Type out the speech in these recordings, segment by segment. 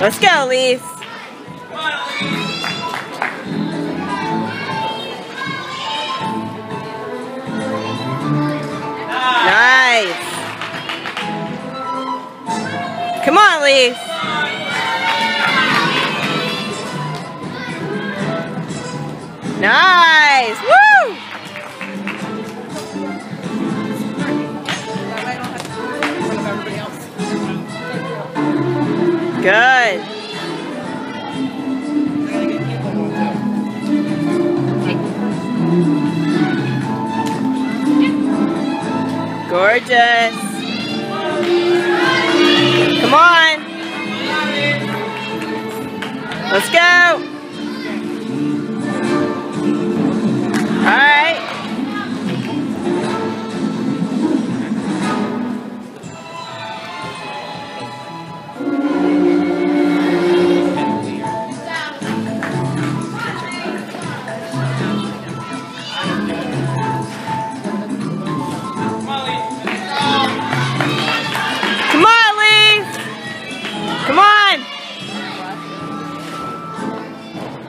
Let's go, Elise. Nice. Come on, Elise. Good. Gorgeous.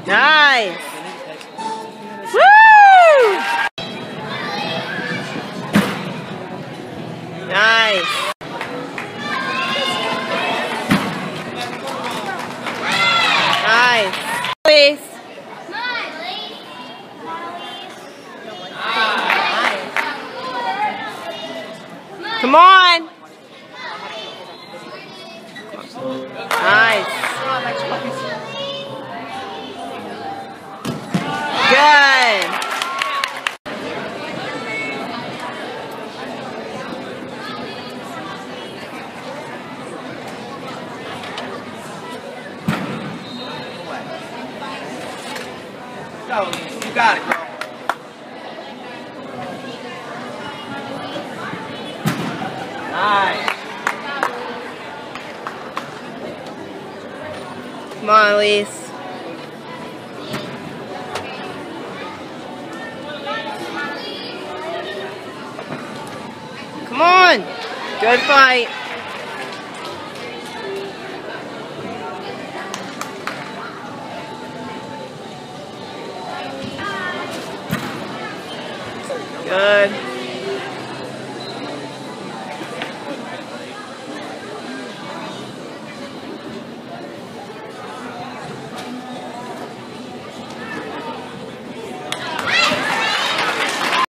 Nice. Woo! Nice. Nice. Please. Come on. Nice. Good. Go, you got it, girl. Nice. Come on, Elise. Come on. Good fight. Good.